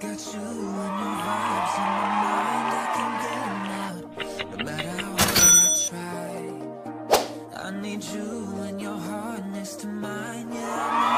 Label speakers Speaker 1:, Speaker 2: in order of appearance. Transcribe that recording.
Speaker 1: got you and your vibes in my mind. I can get them out, no matter how hard I try. I need you and your hard next to mine. Yeah.